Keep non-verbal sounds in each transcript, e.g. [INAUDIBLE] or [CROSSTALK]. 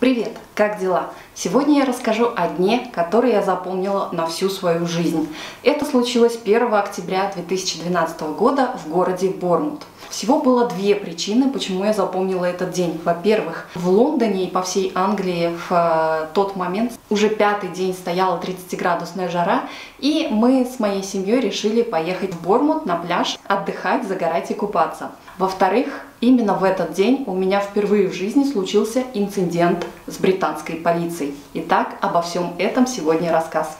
Привет, как дела? Сегодня я расскажу о дне, который я запомнила на всю свою жизнь. Это случилось 1 октября 2012 года в городе Бормут. Всего было две причины, почему я запомнила этот день. Во-первых, в Лондоне и по всей Англии в э, тот момент уже пятый день стояла 30-градусная жара, и мы с моей семьей решили поехать в Бормут на пляж, отдыхать, загорать и купаться. Во-вторых, именно в этот день у меня впервые в жизни случился инцидент с британской полицией. Итак, обо всем этом сегодня рассказ.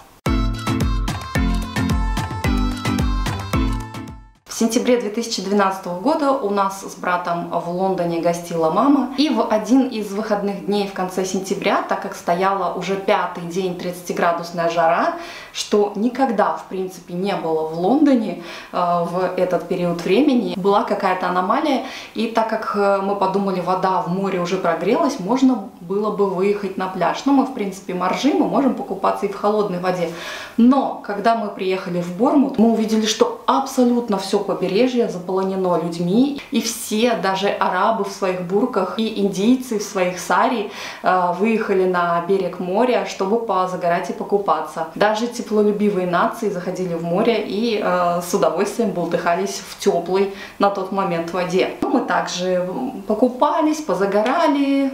В сентябре 2012 года у нас с братом в Лондоне гостила мама. И в один из выходных дней в конце сентября, так как стояла уже пятый день 30-градусная жара, что никогда, в принципе, не было в Лондоне э, в этот период времени, была какая-то аномалия. И так как э, мы подумали, вода в море уже прогрелась, можно было бы выехать на пляж. Но мы, в принципе, моржи, мы можем покупаться и в холодной воде. Но, когда мы приехали в Бормут, мы увидели, что абсолютно все побережье заполонено людьми, и все, даже арабы в своих бурках и индийцы в своих сари э, выехали на берег моря, чтобы позагорать и покупаться. Даже теплолюбивые нации заходили в море и э, с удовольствием бултыхались в теплой на тот момент воде. Мы также покупались, позагорали,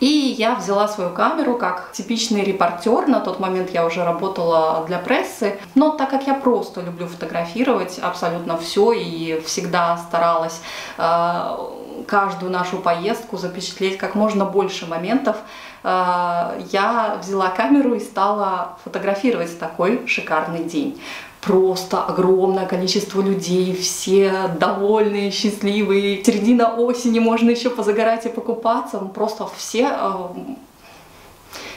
и я взяла свою камеру как типичный репортер. На тот момент я уже работала для прессы. Но так как я просто люблю фотографировать абсолютно все и всегда старалась э, каждую нашу поездку запечатлеть как можно больше моментов, я взяла камеру и стала фотографировать такой шикарный день просто огромное количество людей, все довольные, счастливые. Середина осени, можно еще позагорать и покупаться. Просто все э,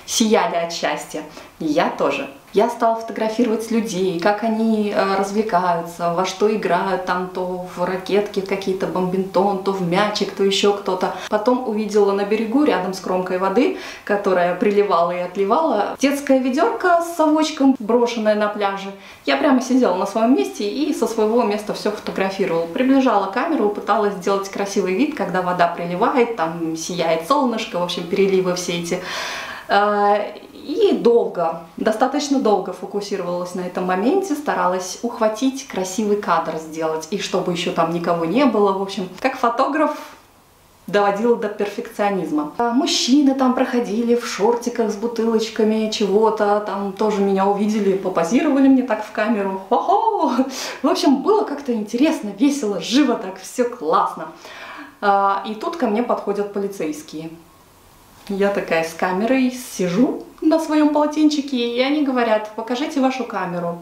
сияли от счастья. Я тоже. Я стала фотографировать людей, как они э, развлекаются, во что играют, там то в ракетки какие-то, бомбинтон, то в мячик, то еще кто-то. Потом увидела на берегу, рядом с кромкой воды, которая приливала и отливала, детская ведерко с совочком, брошенное на пляже. Я прямо сидела на своем месте и со своего места все фотографировала. Приближала камеру, пыталась сделать красивый вид, когда вода приливает, там сияет солнышко, в общем, переливы все эти. И долго, достаточно долго фокусировалась на этом моменте, старалась ухватить красивый кадр сделать, и чтобы еще там никого не было, в общем. Как фотограф доводила до перфекционизма. А мужчины там проходили в шортиках с бутылочками чего-то, там тоже меня увидели, попозировали мне так в камеру. Хо-хо! В общем, было как-то интересно, весело, живо так, все классно. А, и тут ко мне подходят полицейские. Я такая с камерой сижу на своем полотенчике, и они говорят, покажите вашу камеру,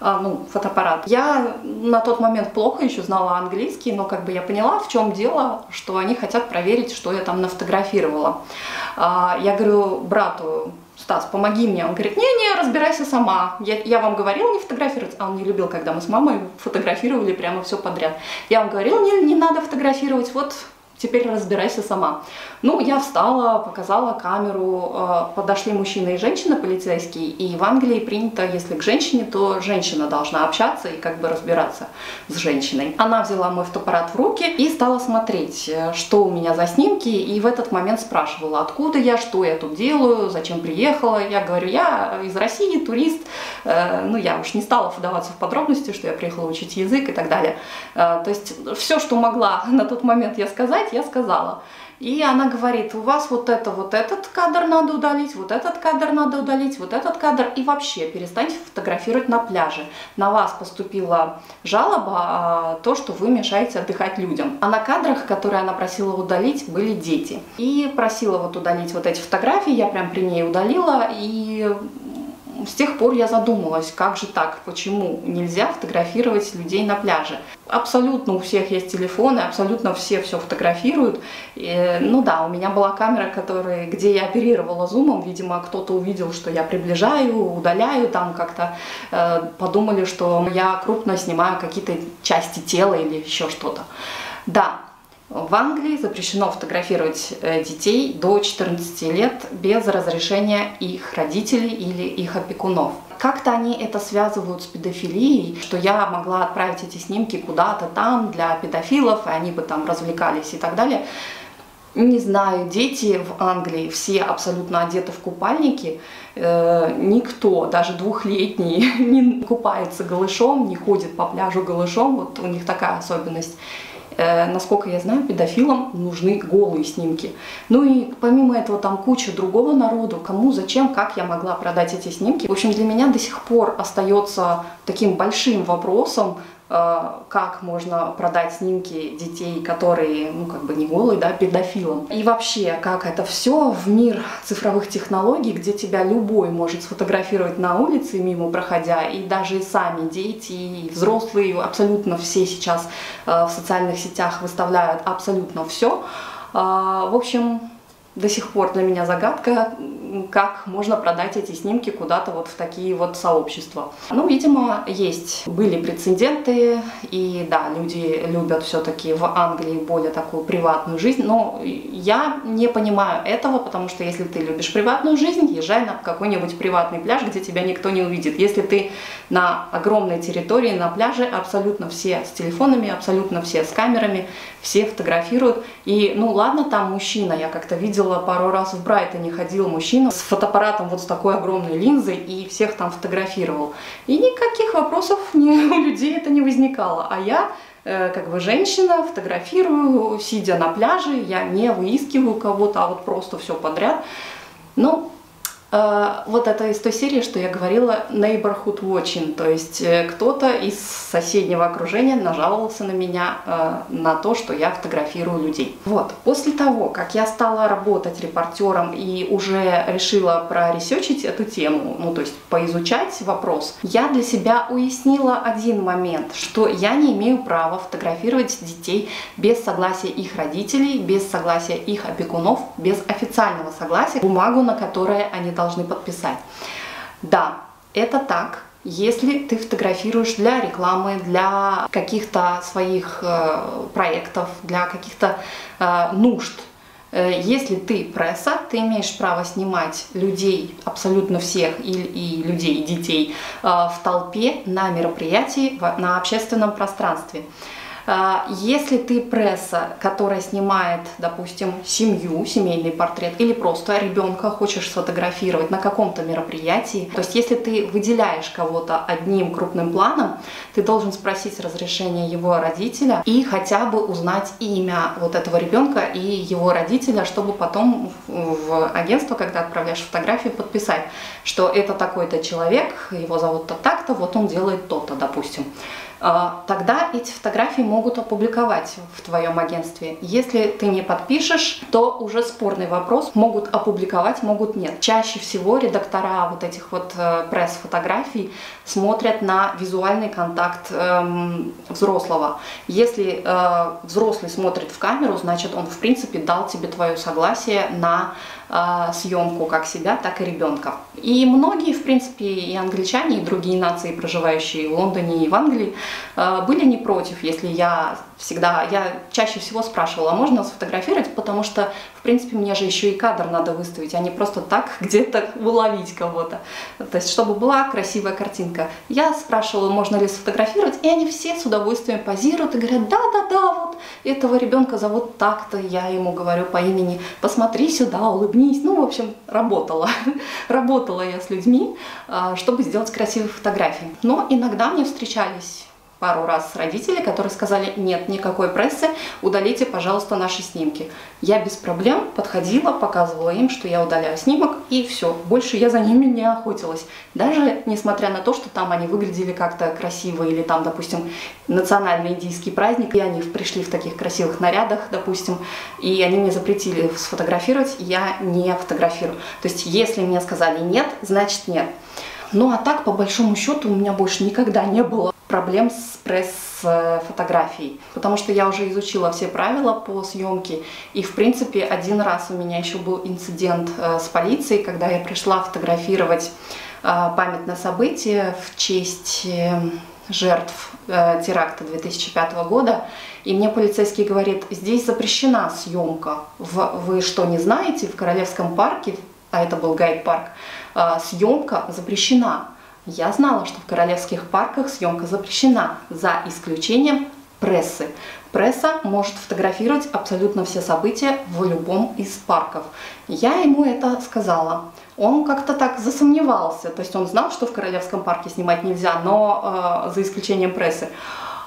а, ну, фотоаппарат. Я на тот момент плохо еще знала английский, но как бы я поняла, в чем дело, что они хотят проверить, что я там нафотографировала. А, я говорю брату, Стас, помоги мне. Он говорит, не-не, разбирайся сама. Я, я вам говорил не фотографировать, а он не любил, когда мы с мамой фотографировали прямо все подряд. Я вам говорил, не, не надо фотографировать, вот теперь разбирайся сама. Ну, я встала, показала камеру, э, подошли мужчина и женщина полицейские, и в Англии принято, если к женщине, то женщина должна общаться и как бы разбираться с женщиной. Она взяла мой фотоаппарат в руки и стала смотреть, э, что у меня за снимки, и в этот момент спрашивала, откуда я, что я тут делаю, зачем приехала. Я говорю, я из России, турист, э, ну, я уж не стала вдаваться в подробности, что я приехала учить язык и так далее. То есть все, что могла [LAUGHS] на тот момент я сказать, сказать, я сказала. И она говорит, у вас вот это, вот этот кадр надо удалить, вот этот кадр надо удалить, вот этот кадр. И вообще перестаньте фотографировать на пляже. На вас поступила жалоба, а, то, что вы мешаете отдыхать людям. А на кадрах, которые она просила удалить, были дети. И просила вот удалить вот эти фотографии, я прям при ней удалила. И с тех пор я задумалась, как же так, почему нельзя фотографировать людей на пляже. Абсолютно у всех есть телефоны, абсолютно все все фотографируют. И, ну да, у меня была камера, которая, где я оперировала зумом, видимо, кто-то увидел, что я приближаю, удаляю, там как-то э, подумали, что я крупно снимаю какие-то части тела или еще что-то. Да, в Англии запрещено фотографировать э, детей до 14 лет без разрешения их родителей или их опекунов. Как-то они это связывают с педофилией, что я могла отправить эти снимки куда-то там для педофилов, и они бы там развлекались и так далее. Не знаю, дети в Англии все абсолютно одеты в купальники. Э, никто, даже двухлетний, [LAUGHS] не купается голышом, не ходит по пляжу голышом. Вот у них такая особенность. Э, насколько я знаю, педофилам нужны голые снимки. Ну и помимо этого там куча другого народу, кому, зачем, как я могла продать эти снимки. В общем, для меня до сих пор остается таким большим вопросом, как можно продать снимки детей, которые, ну, как бы не голые, да, педофилам. И вообще, как это все в мир цифровых технологий, где тебя любой может сфотографировать на улице, мимо проходя, и даже сами дети, и взрослые, абсолютно все сейчас э, в социальных сетях выставляют абсолютно все. Э, в общем, до сих пор для меня загадка, как можно продать эти снимки куда-то вот в такие вот сообщества. Ну, видимо, есть, были прецеденты, и да, люди любят все-таки в Англии более такую приватную жизнь, но я не понимаю этого, потому что если ты любишь приватную жизнь, езжай на какой-нибудь приватный пляж, где тебя никто не увидит. Если ты на огромной территории, на пляже, абсолютно все с телефонами, абсолютно все с камерами, все фотографируют. И, ну ладно, там мужчина, я как-то видела пару раз в Брайтоне ходил мужчина с фотоаппаратом вот с такой огромной линзой и всех там фотографировал. И никаких вопросов [LAUGHS] ни, у людей это не возникало. А я э, как бы женщина, фотографирую, сидя на пляже, я не выискиваю кого-то, а вот просто все подряд. Ну, вот это из той серии, что я говорила, neighborhood watching, то есть э, кто-то из соседнего окружения нажаловался на меня э, на то, что я фотографирую людей. Вот, после того, как я стала работать репортером и уже решила проресечить эту тему, ну то есть поизучать вопрос, я для себя уяснила один момент, что я не имею права фотографировать детей без согласия их родителей, без согласия их опекунов, без официального согласия, бумагу, на которой они должны подписать. Да, это так, если ты фотографируешь для рекламы, для каких-то своих э, проектов, для каких-то э, нужд. Э, если ты пресса, ты имеешь право снимать людей, абсолютно всех, и, и людей, и детей в толпе на мероприятии, на общественном пространстве. А, если ты пресса, которая снимает, допустим, семью, семейный портрет, или просто ребенка хочешь сфотографировать на каком-то мероприятии, то есть если ты выделяешь кого-то одним крупным планом, ты должен спросить разрешение его родителя и хотя бы узнать имя вот этого ребенка и его родителя, чтобы потом в агентство, когда отправляешь фотографию, подписать, что это такой-то человек, его зовут-то так-то, вот он делает то-то, допустим. А, тогда эти фотографии могут опубликовать в твоем агентстве. Если ты не подпишешь, то уже спорный вопрос. Могут опубликовать, могут нет. Чаще всего редактора вот этих вот э, пресс-фотографий смотрят на визуальный контакт эм, взрослого. Если э, взрослый смотрит в камеру, значит он в принципе дал тебе твое согласие на съемку как себя, так и ребенка. И многие, в принципе, и англичане, и другие нации, проживающие в Лондоне и в Англии, э, были не против, если я всегда, я чаще всего спрашивала, а можно сфотографировать, потому что, в принципе, мне же еще и кадр надо выставить, а не просто так [LAUGHS] где-то уловить кого-то. То есть, чтобы была красивая картинка. Я спрашивала, можно ли сфотографировать, и они все с удовольствием позируют и говорят, да-да-да, этого ребенка зовут так-то, я ему говорю по имени, посмотри сюда, улыбнись. Ну, в общем, работала. [LAUGHS] работала я с людьми, а, чтобы сделать красивые фотографии. Но иногда мне встречались пару раз родители, которые сказали, нет никакой прессы, удалите, пожалуйста, наши снимки. Я без проблем подходила, показывала им, что я удаляю снимок, и все, больше я за ними не охотилась. Даже несмотря на то, что там они выглядели как-то красиво, или там, допустим, национальный индийский праздник, и они пришли в таких красивых нарядах, допустим, и они мне запретили сфотографировать, я не фотографирую. То есть, если мне сказали нет, значит нет. Ну а так, по большому счету, у меня больше никогда не было проблем с пресс-фотографией, потому что я уже изучила все правила по съемке, и в принципе один раз у меня еще был инцидент э, с полицией, когда я пришла фотографировать э, памятное событие в честь э, жертв теракта 2005 года, и мне полицейский говорит, здесь запрещена съемка, вы что, не знаете, в Королевском парке, а это был гайд-парк, съемка запрещена. Я знала, что в королевских парках съемка запрещена, за исключением прессы. Пресса может фотографировать абсолютно все события в любом из парков. Я ему это сказала. Он как-то так засомневался, то есть он знал, что в Королевском парке снимать нельзя, но э, за исключением прессы.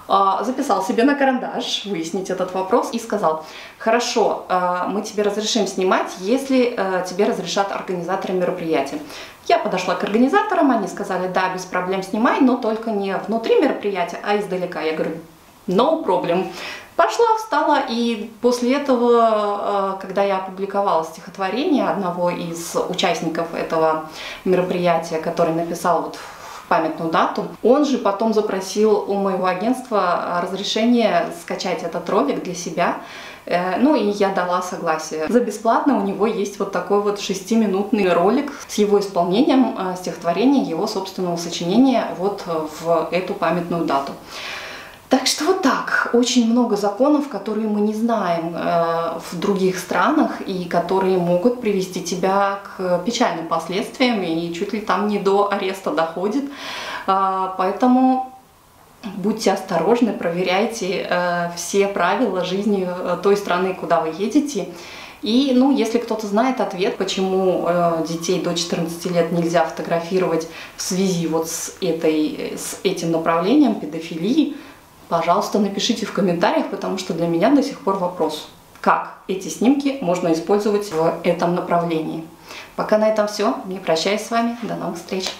Э, записал себе на карандаш выяснить этот вопрос и сказал, хорошо, э, мы тебе разрешим снимать, если э, тебе разрешат организаторы мероприятия. Я подошла к организаторам, они сказали, да, без проблем снимай, но только не внутри мероприятия, а издалека. Я говорю, no problem. Пошла, встала, и после этого, когда я опубликовала стихотворение одного из участников этого мероприятия, который написал вот памятную дату, он же потом запросил у моего агентства разрешение скачать этот ролик для себя, э, ну и я дала согласие. За бесплатно у него есть вот такой вот шестиминутный ролик с его исполнением э, стихотворения, его собственного сочинения вот в эту памятную дату. Так что вот так, очень много законов, которые мы не знаем э, в других странах и которые могут привести тебя к печальным последствиям и чуть ли там не до ареста доходит. Э, поэтому будьте осторожны, проверяйте э, все правила жизни э, той страны, куда вы едете. И, ну, если кто-то знает ответ, почему э, детей до 14 лет нельзя фотографировать в связи вот с, этой, с этим направлением педофилии, Пожалуйста, напишите в комментариях, потому что для меня до сих пор вопрос, как эти снимки можно использовать в этом направлении. Пока на этом все. Я прощаюсь с вами. До новых встреч.